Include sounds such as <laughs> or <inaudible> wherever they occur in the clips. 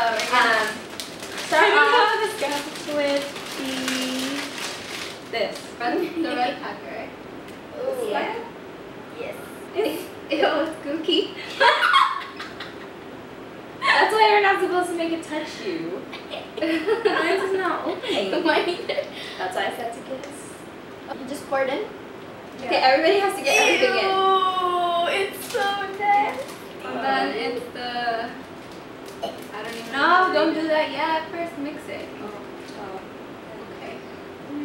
um, start off with the this. Red, <laughs> the red pepper. Yeah. Yes. <laughs> It ew, it's gooky. That's why you're not supposed to make it touch you. <laughs> Mine's is not opening. Mine That's why I said to kiss. You just poured in? Yeah. Okay, everybody has to get Ew, everything in. Ew, it's so nasty. And then it's the... I don't even know. No, don't do that yet. First mix it. Oh, oh, okay.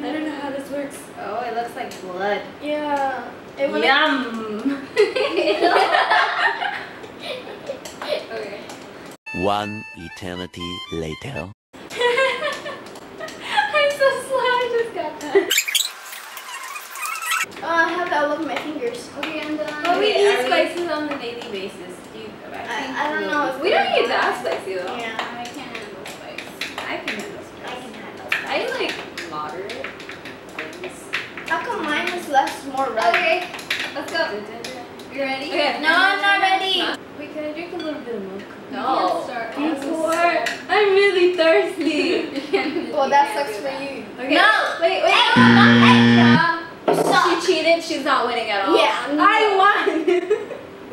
I don't know how this works. Oh, it looks like blood. Yeah. It was Yum. <laughs> Okay. One eternity later. <laughs> I'm so slow. I just got that. Oh, I have that all over my fingers. Okay, I'm done. But we Wait, eat are we- spices on a daily basis. Do you, I, I- I don't know We don't we're- eat that spicy though. Yeah. I can't handle spice. I can handle I spice. can handle I that. like moderate things. How come mine is less, more red? Okay, let's go. You ready? Okay. No, I'm not ready. Wait, can I drink a little bit of milk? No. Start. You pour. I'm really thirsty. <laughs> <laughs> Well, that sucks for you. Okay. No. Wait, wait. Hey, hey. You suck. She cheated. She's not winning at all. Yeah. I won. You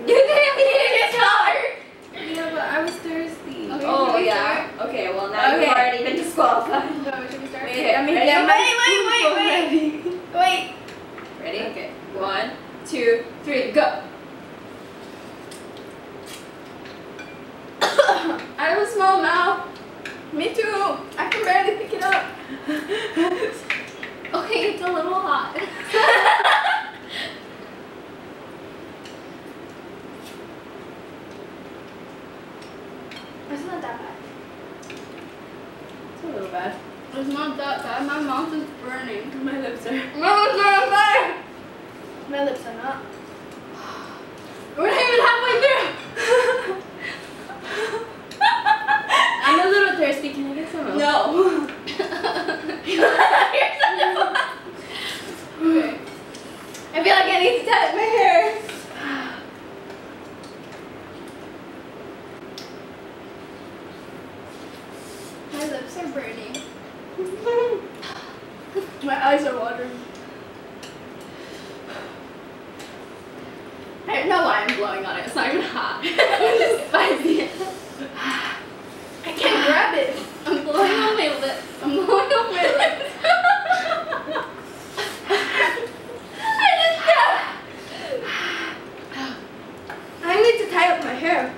didn't even start. yeah, but I was thirsty. Okay, oh can we yeah. Okay. Well now Okay. you've already been disqualified. So, should we start? Wait, let me Ready? get my Wait, wait, wait, spoonful wait. ready. Wait. Ready? Okay. One, two, three, go. I have a small mouth. Me too. I can barely pick it up. <laughs> Okay, it's a little hot. It's not that bad. It's a little bad. It's not that bad. My mouth is burning. <laughs> My lips are. No, it's not bad. My lips are not. <sighs> We're not even halfway through. I'm a little thirsty. Can I get some milk? No. Okay. I feel like I need to tie my hair. My lips are burning. My eyes are watering. I don't know why I'm blowing on it. It's not even hot. it's just spicy. I can't grab it. I'm blowing on my lips. I'm blowing on my lips. <laughs> I just uh, <sighs> I need to tie up my hair.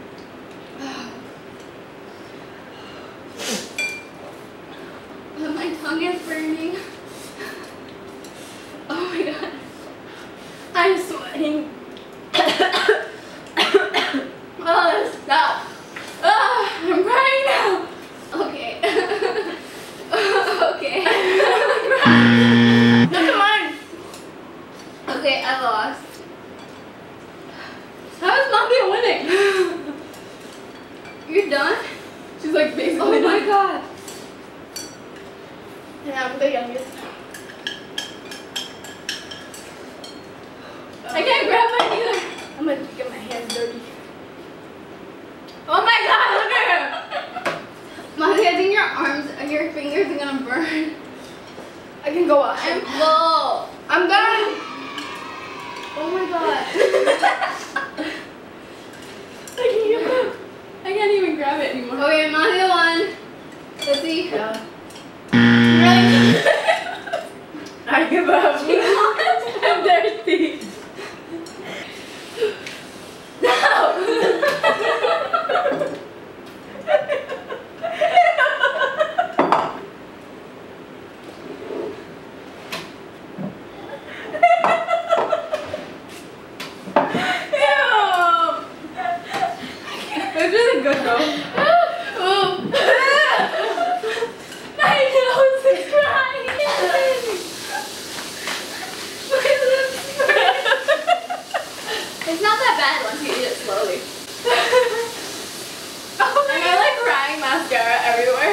How is mommy winning? <gasps> You're done? She's like basically. Oh my god. And I'm the youngest. I can't grab mine either. I'm gonna get my hands dirty. Oh my god! Look at her. Molly, I think your arms, and your fingers are gonna burn. I can go out. I'm full. I'm done. Oh my god. <laughs> I can get it. I can't even grab it anymore. Okay, Molly won. Let's see. I give up. I'm thirsty. Ew. It's really good though. Ooh. My nose is crying. It's not that bad once you eat it slowly. Oh my god, like crying mascara everywhere.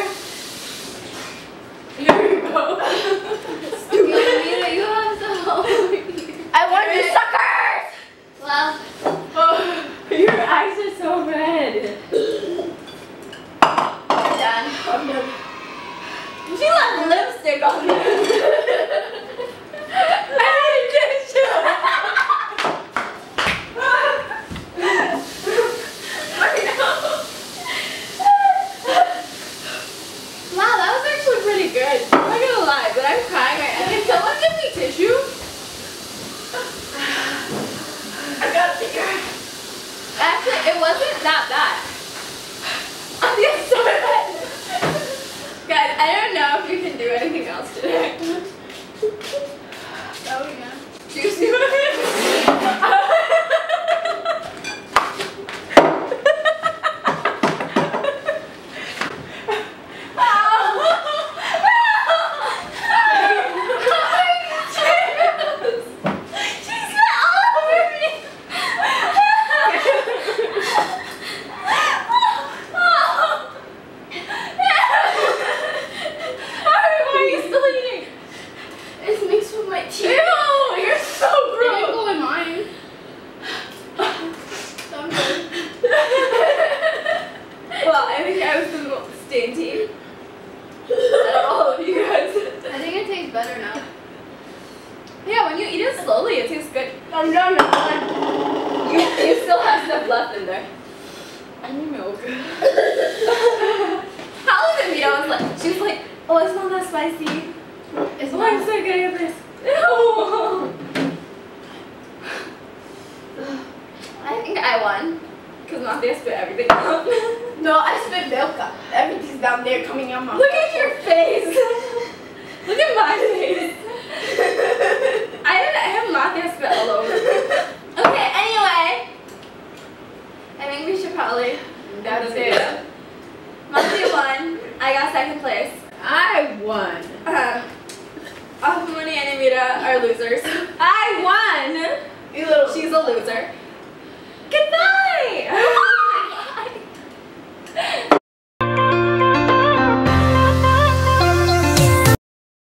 it slowly. It tastes good. No, no, no. You, you still have stuff left in there. I need milk. <laughs> How did me? I was like, she was like, oh, it's not that spicy. It's why I'm so good at this. I think I won. Because Matthew spit everything out. no, I spit milk up. Everything's down there coming out my Rita are losers. I won! You little. She's a loser. Goodbye!